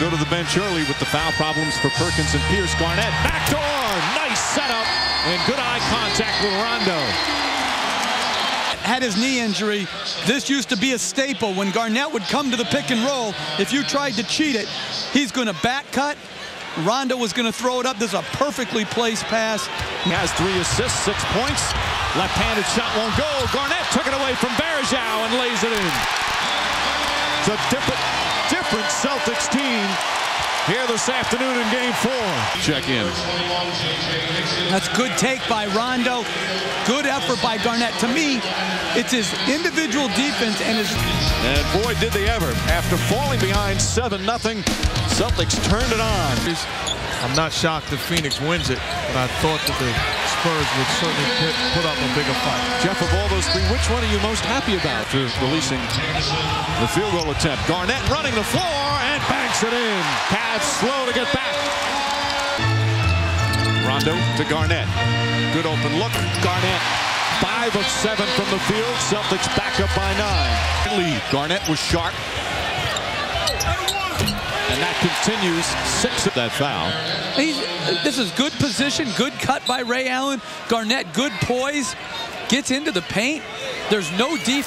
Go to the bench early with the foul problems for Perkins and Pierce. Garnett, backdoor, nice setup, and good eye contact with Rondo. Had his knee injury. This used to be a staple. When Garnett would come to the pick and roll, if you tried to cheat it, he's going to back cut. Rondo was going to throw it up. This is a perfectly placed pass. He has three assists, six points. Left-handed shot won't go. Garnett took it away from Varejao and lays it in. It's a different, different Celtics team here this afternoon in game four. Check in. That's good take by Rondo. Good effort by Garnett. To me, it's his individual defense and his... And boy, did they ever. After falling behind 7-0, Celtics turned it on. I'm not shocked if Phoenix wins it, but I thought that the Spurs would certainly put, put up a bigger fight. Jeff, of all those three, which one are you most happy about for releasing the field goal attempt? Garnett running the floor and banks it in. Cavs slow to get back. Rondo to Garnett. Good open look. Garnett five of seven from the field. Celtics back up by nine. Lead. Garnett was sharp. And that continues six of that foul. He's, this is good position, good cut by Ray Allen. Garnett, good poise, gets into the paint. There's no defense.